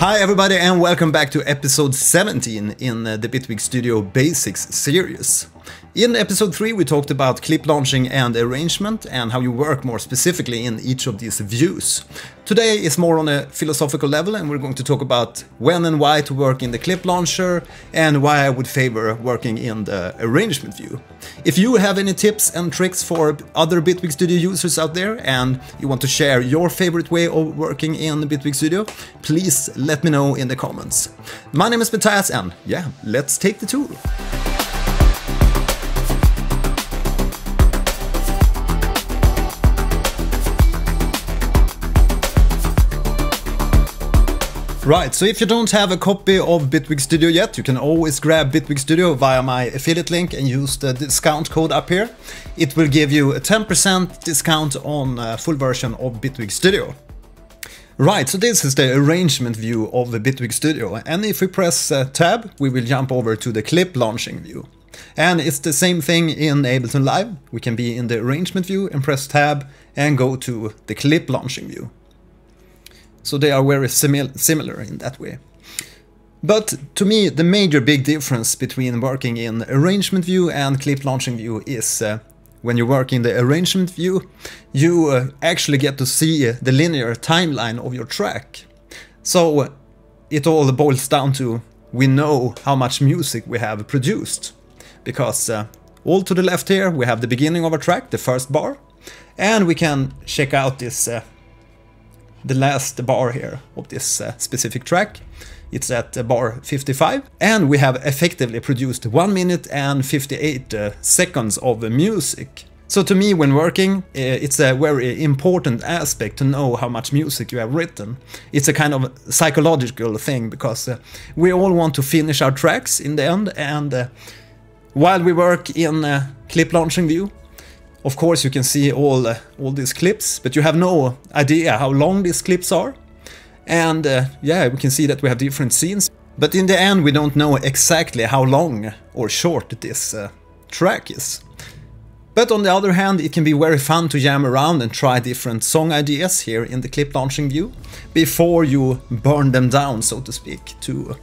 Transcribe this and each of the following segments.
Hi everybody and welcome back to episode 17 in uh, the Bitwig Studio Basics series. In episode 3 we talked about clip launching and arrangement and how you work more specifically in each of these views. Today is more on a philosophical level and we're going to talk about when and why to work in the clip launcher and why I would favor working in the arrangement view. If you have any tips and tricks for other Bitwig Studio users out there and you want to share your favorite way of working in Bitwig Studio, please let me know in the comments. My name is Mattias and yeah, let's take the tour. Right, so if you don't have a copy of Bitwig Studio yet, you can always grab Bitwig Studio via my affiliate link and use the discount code up here. It will give you a 10% discount on a full version of Bitwig Studio. Right, so this is the arrangement view of the Bitwig Studio, and if we press uh, tab, we will jump over to the clip launching view. And it's the same thing in Ableton Live. We can be in the arrangement view and press tab and go to the clip launching view. So they are very simil similar in that way. But to me, the major big difference between working in arrangement view and clip launching view is uh, when you work in the arrangement view, you uh, actually get to see the linear timeline of your track. So it all boils down to we know how much music we have produced. Because uh, all to the left here we have the beginning of a track, the first bar, and we can check out this uh, the last bar here of this uh, specific track. It's at bar 55 and we have effectively produced 1 minute and 58 uh, seconds of music. So to me when working, uh, it's a very important aspect to know how much music you have written. It's a kind of psychological thing because uh, we all want to finish our tracks in the end and uh, while we work in clip launching view, of course you can see all, uh, all these clips, but you have no idea how long these clips are. And uh, yeah, we can see that we have different scenes. But in the end we don't know exactly how long or short this uh, track is. But on the other hand, it can be very fun to jam around and try different song ideas here in the clip launching view before you burn them down, so to speak, to,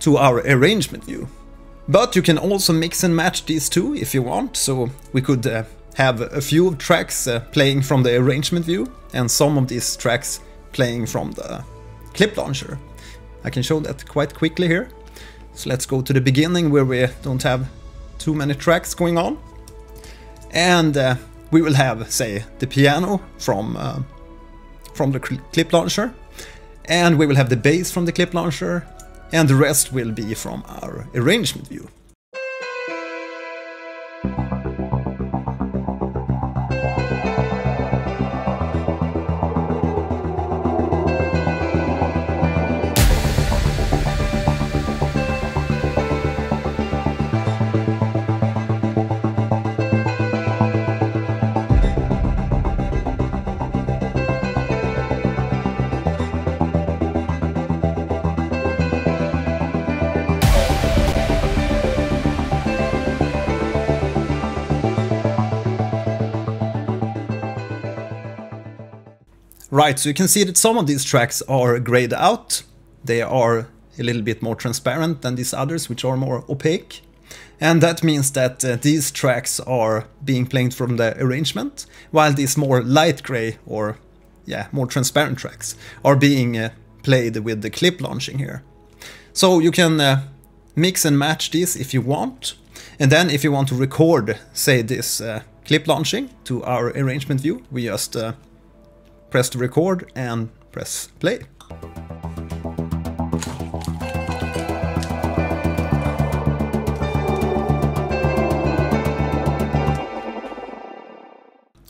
to our arrangement view. But you can also mix and match these two if you want, so we could uh, have a few tracks uh, playing from the arrangement view and some of these tracks playing from the clip launcher. I can show that quite quickly here. So let's go to the beginning where we don't have too many tracks going on. And uh, we will have, say, the piano from, uh, from the clip launcher. And we will have the bass from the clip launcher and the rest will be from our arrangement view. Right, so you can see that some of these tracks are grayed out. They are a little bit more transparent than these others, which are more opaque. And that means that uh, these tracks are being played from the arrangement, while these more light gray or yeah, more transparent tracks are being uh, played with the clip launching here. So you can uh, mix and match these if you want. And then if you want to record, say this uh, clip launching to our arrangement view, we just uh, press to record and press play.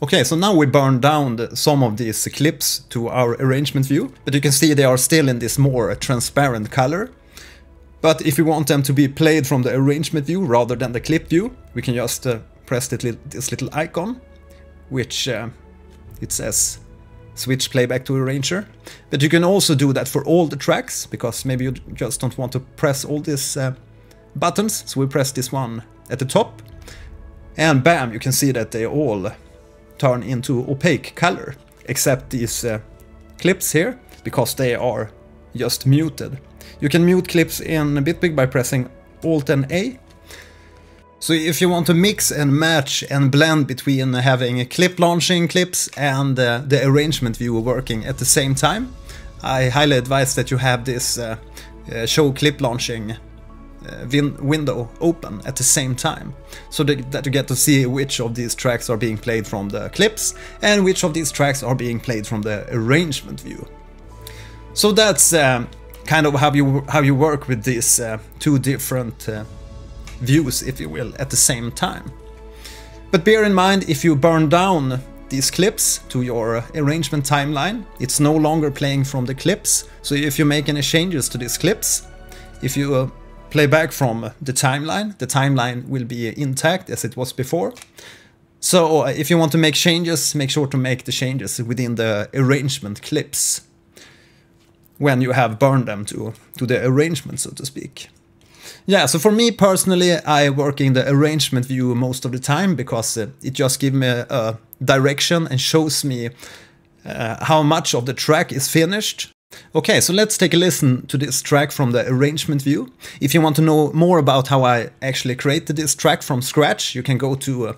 Okay, so now we burn down the, some of these clips to our arrangement view, but you can see they are still in this more transparent color. But if we want them to be played from the arrangement view rather than the clip view, we can just uh, press this little icon, which uh, it says switch playback to arranger. But you can also do that for all the tracks, because maybe you just don't want to press all these uh, buttons. So we press this one at the top, and bam, you can see that they all turn into opaque color, except these uh, clips here, because they are just muted. You can mute clips in Bitwig by pressing Alt and A. So if you want to mix and match and blend between having a clip launching clips and uh, the arrangement view working at the same time, I highly advise that you have this uh, uh, show clip launching uh, window open at the same time so that you get to see which of these tracks are being played from the clips and which of these tracks are being played from the arrangement view. So that's um, kind of how you how you work with these uh, two different uh, views, if you will, at the same time. But bear in mind, if you burn down these clips to your arrangement timeline, it's no longer playing from the clips. So if you make any changes to these clips, if you uh, play back from the timeline, the timeline will be intact as it was before. So uh, if you want to make changes, make sure to make the changes within the arrangement clips when you have burned them to, to the arrangement, so to speak. Yeah, so for me personally, I work in the arrangement view most of the time because uh, it just gives me a, direction and shows me uh, how much of the track is finished. Okay, so let's take a listen to this track from the arrangement view. If you want to know more about how I actually created this track from scratch, you can go to uh,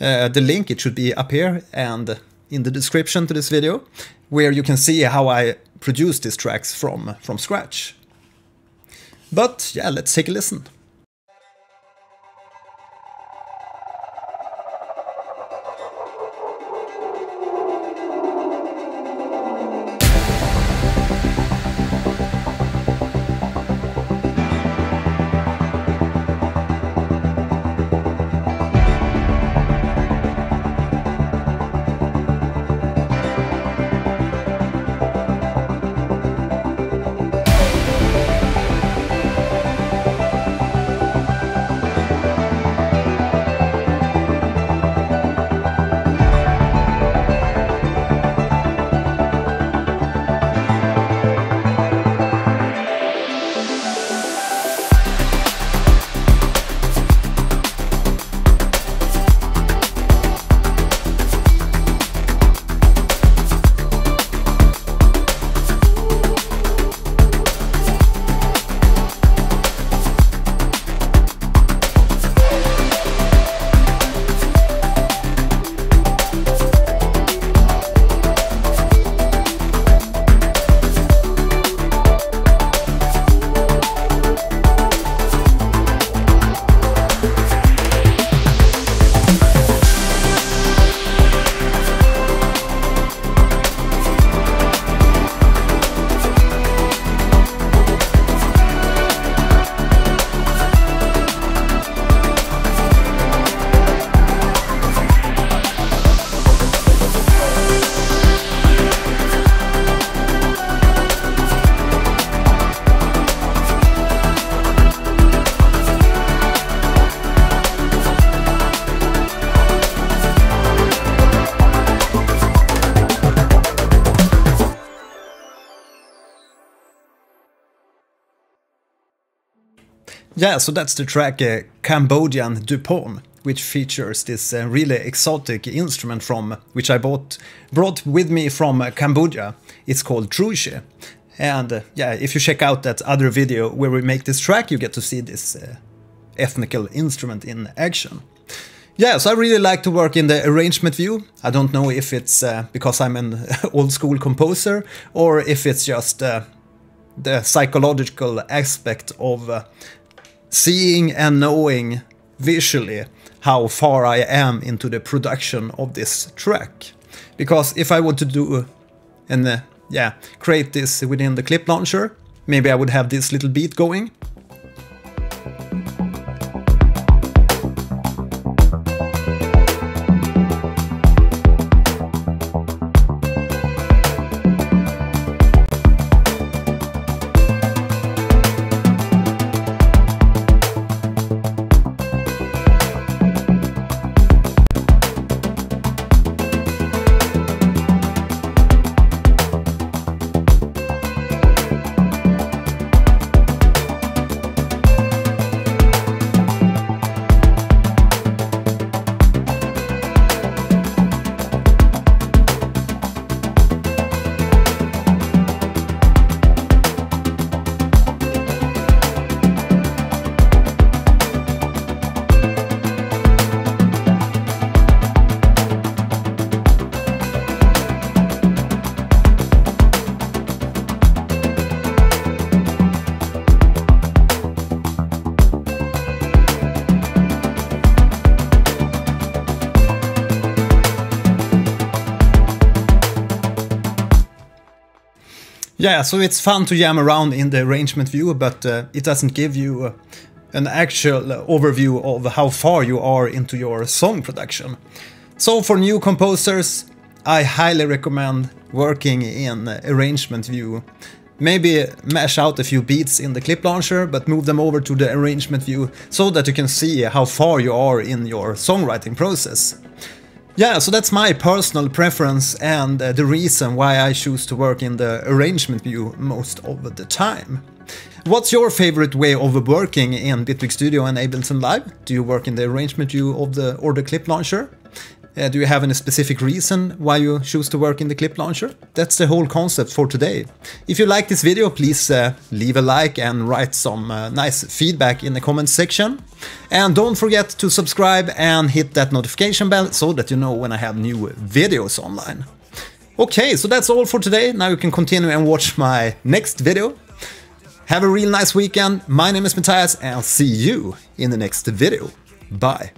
uh the link, it should be up here and in the description to this video, where you can see how I produced these tracks from, from scratch. But yeah, let's take a listen. Yeah, so that's the track uh, Cambodian Dupont, which features this uh, really exotic instrument from which I bought brought with me from uh, Cambodia. It's called Tru Che. And uh, yeah, if you check out that other video where we make this track, you get to see this uh, ethnical instrument in action. Yeah, so I really like to work in the arrangement view. I don't know if it's uh, because I'm an old school composer or if it's just the psychological aspect of uh, seeing and knowing visually how far I am into the production of this track. Because if I were to do and uh, yeah, create this within the clip launcher, maybe I would have this little beat going Yeah, so it's fun to jam around in the arrangement view, but uh, it doesn't give you uh, an actual overview of how far you are into your song production. So for new composers, I highly recommend working in arrangement view. Maybe mash out a few beats in the clip launcher, but move them over to the arrangement view so that you can see how far you are in your songwriting process. Yeah, so that's my personal preference and uh, the reason why I choose to work in the arrangement view most of the time. What's your favorite way of working in Bitwig Studio and Ableton Live? Do you work in the arrangement view of the or the clip launcher? Uh, do you have any specific reason why you choose to work in the clip launcher? That's the whole concept for today. If you like this video, please uh, leave a like and write some uh, nice feedback in the comment section. And don't forget to subscribe and hit that notification bell so that you know when I have new videos online. Okay, so that's all for today. Now you can continue and watch my next video. Have a real nice weekend. My name is Mattias and I'll see you in the next video. Bye.